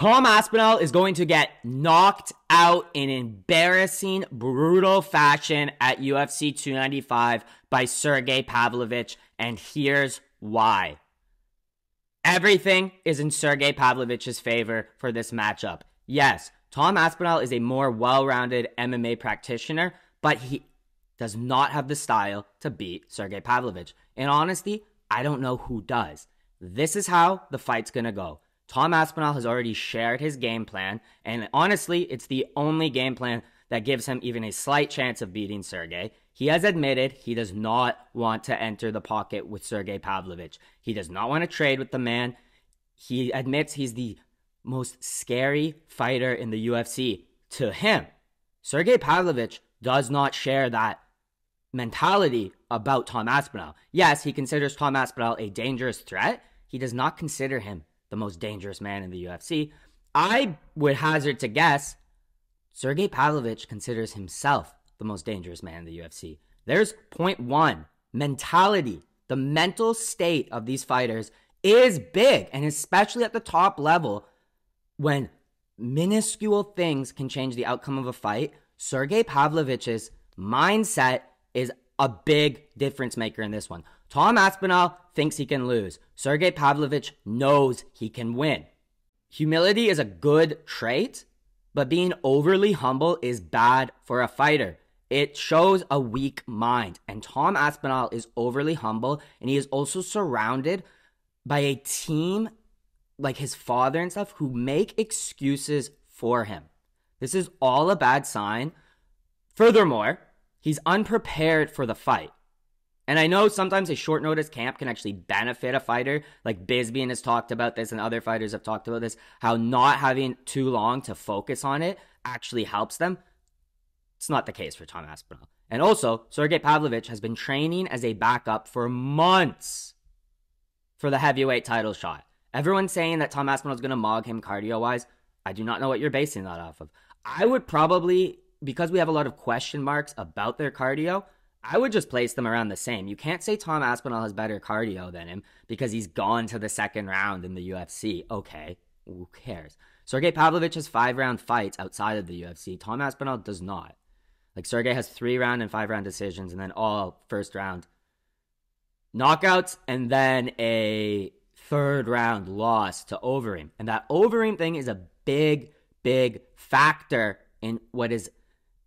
Tom Aspinall is going to get knocked out in embarrassing, brutal fashion at UFC 295 by Sergei Pavlovich, and here's why. Everything is in Sergei Pavlovich's favor for this matchup. Yes, Tom Aspinall is a more well rounded MMA practitioner, but he does not have the style to beat Sergei Pavlovich. In honesty, I don't know who does. This is how the fight's gonna go. Tom Aspinall has already shared his game plan, and honestly, it's the only game plan that gives him even a slight chance of beating Sergei. He has admitted he does not want to enter the pocket with Sergei Pavlovich. He does not want to trade with the man. He admits he's the most scary fighter in the UFC. To him, Sergei Pavlovich does not share that mentality about Tom Aspinall. Yes, he considers Tom Aspinall a dangerous threat. He does not consider him the most dangerous man in the UFC. I would hazard to guess Sergei Pavlovich considers himself the most dangerous man in the UFC. There's point one mentality. The mental state of these fighters is big, and especially at the top level, when minuscule things can change the outcome of a fight. Sergei Pavlovich's mindset is a big difference maker in this one. Tom Aspinall thinks he can lose. Sergei Pavlovich knows he can win. Humility is a good trait, but being overly humble is bad for a fighter. It shows a weak mind. And Tom Aspinall is overly humble, and he is also surrounded by a team like his father and stuff who make excuses for him. This is all a bad sign. Furthermore, he's unprepared for the fight. And I know sometimes a short notice camp can actually benefit a fighter. Like Bisping has talked about this, and other fighters have talked about this. How not having too long to focus on it actually helps them. It's not the case for Tom Aspinall. And also, Sergei Pavlovich has been training as a backup for months for the heavyweight title shot. Everyone's saying that Tom Aspinall is going to mog him cardio wise. I do not know what you're basing that off of. I would probably, because we have a lot of question marks about their cardio, I would just place them around the same. You can't say Tom Aspinall has better cardio than him because he's gone to the second round in the UFC. Okay, who cares? Sergei Pavlovich has five round fights outside of the UFC. Tom Aspinall does not. Like Sergei has three round and five round decisions, and then all first round knockouts, and then a third round loss to Overeem. And that Overeem thing is a big, big factor in what is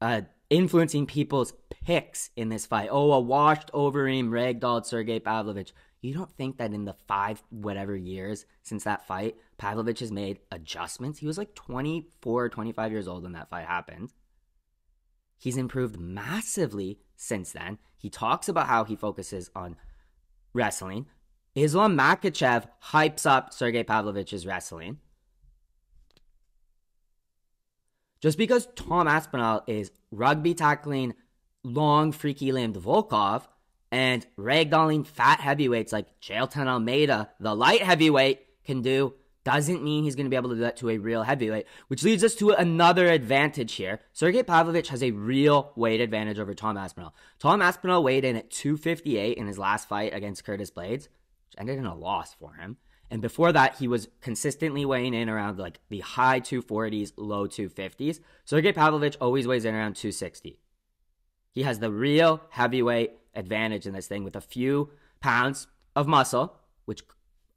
uh, influencing people's picks in this fight. Oh, a washed over Overeem ragdolled Sergei Pavlovich. You don't think that in the five whatever years since that fight, Pavlovich has made adjustments? He was like 24 25 years old when that fight happened. He's improved massively since then. He talks about how he focuses on wrestling. Islam Makhachev hypes up Sergei Pavlovich's wrestling. Just because Tom Aspinall is rugby tackling long, freaky limbed Volkov and ragdolling fat heavyweights like Jailton Almeida, the light heavyweight, can do, doesn't mean he's going to be able to do that to a real heavyweight, which leads us to another advantage here. Sergei Pavlovich has a real weight advantage over Tom Aspinall. Tom Aspinall weighed in at 258 in his last fight against Curtis Blaydes, which ended in a loss for him. And before that, he was consistently weighing in around like the high 240s, low 250s. Sergei Pavlovich always weighs in around 260. He has the real heavyweight advantage in this thing with a few pounds of muscle, which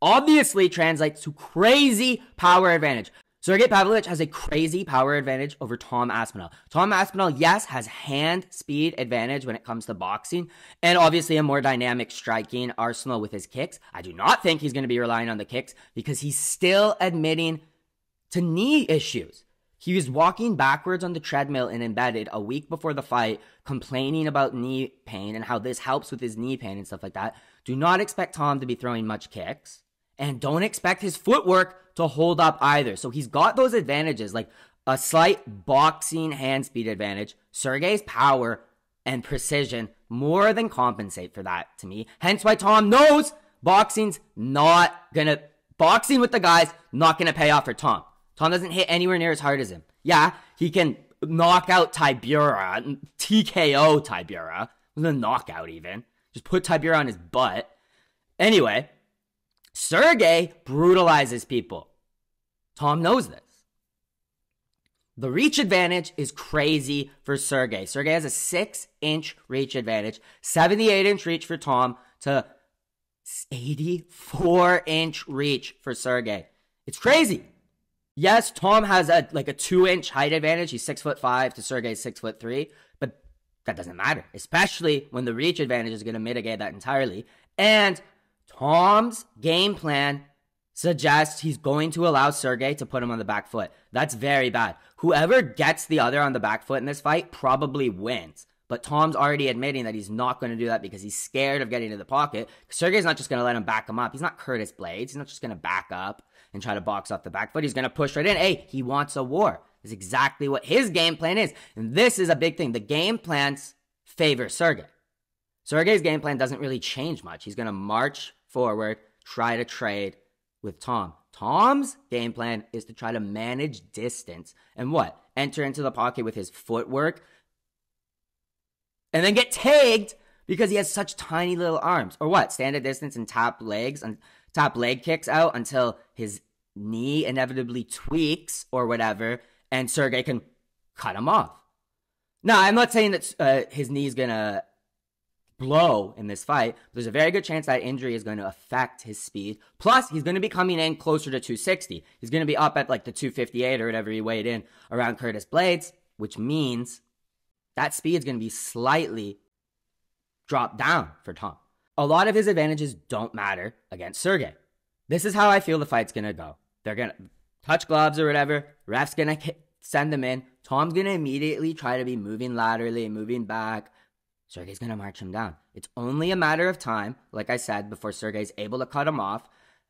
obviously translates to crazy power advantage. Sergei Pavlovich has a crazy power advantage over Tom Aspinall. Tom Aspinall, yes, has hand speed advantage when it comes to boxing, and obviously a more dynamic striking arsenal with his kicks. I do not think he's going to be relying on the kicks because he's still admitting to knee issues. He was walking backwards on the treadmill and embedded a week before the fight, complaining about knee pain and how this helps with his knee pain and stuff like that. Do not expect Tom to be throwing much kicks. And don't expect his footwork to hold up either. So he's got those advantages, like a slight boxing hand speed advantage. Sergei's power and precision more than compensate for that to me. Hence why Tom knows boxing's not gonna, boxing with the guys, not gonna pay off for Tom. Tom doesn't hit anywhere near as hard as him. Yeah, he can knock out Tybura, TKO. It wasn't a knockout even. Just put Tybura on his butt. Anyway, Sergei brutalizes people. Tom knows this. The reach advantage is crazy for Sergei. Sergei has a six inch reach advantage, 78 inch reach for Tom to 84 inch reach for Sergei. It's crazy. Yes, Tom has a like a two inch height advantage. He's six foot five to Sergei's six foot three, but that doesn't matter, especially when the reach advantage is going to mitigate that entirely. And Tom's game plan suggests he's going to allow Sergei to put him on the back foot. That's very bad. Whoever gets the other on the back foot in this fight probably wins. But Tom's already admitting that he's not going to do that because he's scared of getting to the pocket. Sergei's not just going to let him back him up. He's not Curtis Blaydes. He's not just going to back up and try to box off the back foot. He's going to push right in. Hey, he wants a war. Is exactly what his game plan is. And this is a big thing. The game plans favor Sergei. Sergei's game plan doesn't really change much. He's going to march forward, try to trade, with Tom. Tom's game plan is to try to manage distance and what? Enter into the pocket with his footwork and then get tagged because he has such tiny little arms. Or what? Stand at distance and top legs and top leg kicks out until his knee inevitably tweaks or whatever and Sergei can cut him off. Now, I'm not saying that uh, his is gonna blow in this fight, there's a very good chance that injury is going to affect his speed. Plus, he's going to be coming in closer to 260. He's going to be up at like the 258 or whatever he weighed in around Curtis Blaydes, which means that speed is going to be slightly dropped down for Tom. A lot of his advantages don't matter against Sergei. This is how I feel the fight's going to go. They're going to touch gloves or whatever. Ref's going to send them in. Tom's going to immediately try to be moving laterally, moving back, Sergei's going to march him down. It's only a matter of time, like I said, before Sergei's able to cut him off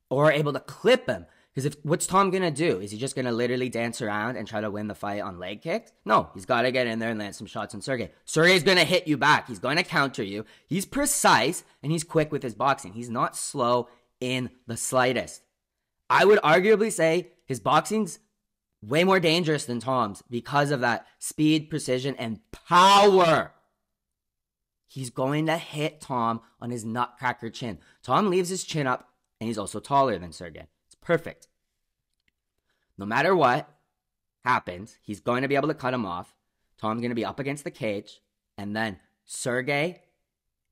or able to clip him. Because if what's Tom gonna do? Is he just gonna literally dance around and try to win the fight on leg kicks? No, he's got to get in there and land some shots on Sergei. Sergei's gonna hit you back. He's to counter you. He's precise and he's quick with his boxing. He's not slow in the slightest. I would arguably say his boxing's way more dangerous than Tom's because of that speed, precision, and power He's going to hit Tom on his nutcracker chin. Tom leaves his chin up, and he's also taller than Sergei. Perfect. No matter what happens, he's going to be able to cut him off. Tom's going to be up against the cage, and then Sergei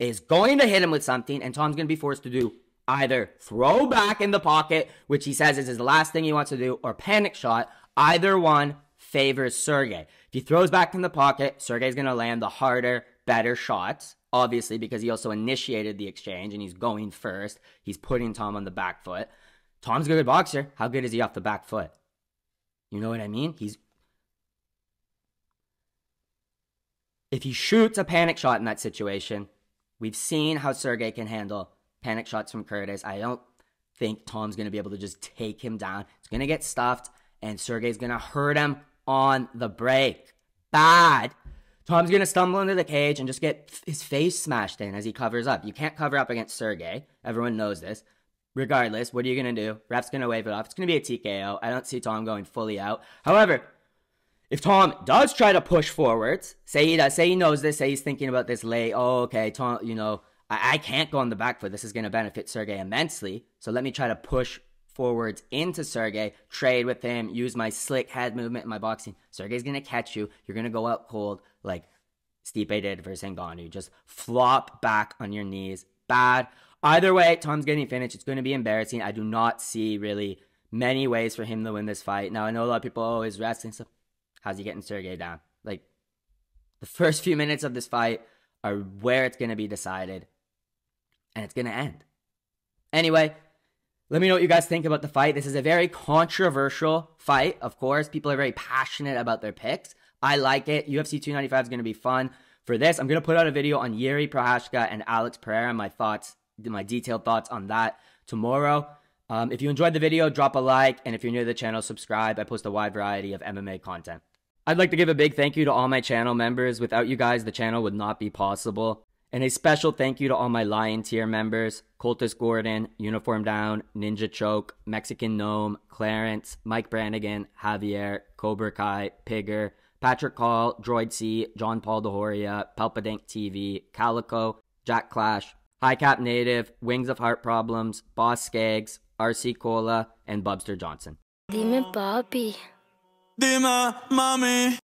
is going to hit him with something, and Tom's going to be forced to do either throw back in the pocket, which he says is his last thing he wants to do, or panic shot. Either one favors Sergei. If he throws back in the pocket, Sergei's going to land the harder, better shots, obviously, because he also initiated the exchange and he's going first. He's putting Tom on the back foot. Tom's a good boxer. How good is he off the back foot? You know what I mean? He's. If he shoots a panic shot in that situation, we've seen how Sergei can handle panic shots from Curtis. I don't think Tom's going to be able to just take him down. It's going to get stuffed, and Sergei's going to hurt him on the break. Bad Tom's gonna stumble into the cage and just get his face smashed in as he covers up. You can't cover up against Sergei. Everyone knows this. Regardless, what are you gonna do? Ref's gonna wave it off. It's gonna be a TKO. I don't see Tom going fully out. However, if Tom does try to push forwards, say he does, say he knows this, say he's thinking about this late. Oh, okay, Tom, you know, I, I can't go on the back foot. This is gonna benefit Sergei immensely. So let me try to push forwards into Sergei, trade with him, use my slick head movement in my boxing. Sergei's gonna catch you. You're gonna go out cold like Stipe did versus Ngannou. Just flop back on your knees. Bad. Either way, Tom's getting finished. It's going to be embarrassing. I do not see really many ways for him to win this fight. Now I know a lot of people always wrestling stuff. How's he getting Sergei down? Like the first few minutes of this fight are where it's going to be decided, and it's going to end. Anyway, let me know what you guys think about the fight. This is a very controversial fight, of course. People are very passionate about their picks. I like it. UFC 295 is going to be fun. For this, I'm going to put out a video on Jiri Prochazka and Alex Pereira, my thoughts, my detailed thoughts on that tomorrow. Um, if you enjoyed the video, drop a like. And if you're new to the channel, subscribe. I post a wide variety of MMA content. I'd like to give a big thank you to all my channel members. Without you guys, the channel would not be possible. And a special thank you to all my Lion tier members Cultus Gordon, Uniform Down, Ninja Choke, Mexican Gnome, Clarence, Mike Brannigan, Javier, Cobra Kai, Pigger, Patrick Call, Droid C, John Paul DeHoria, Palpadink TV, Calico, Jack Clash, High Cap Native, Wings of Heart Problems, Boss Skaggs, RC Cola, and Bubster Johnson. Dime Bobby. Dime, mami.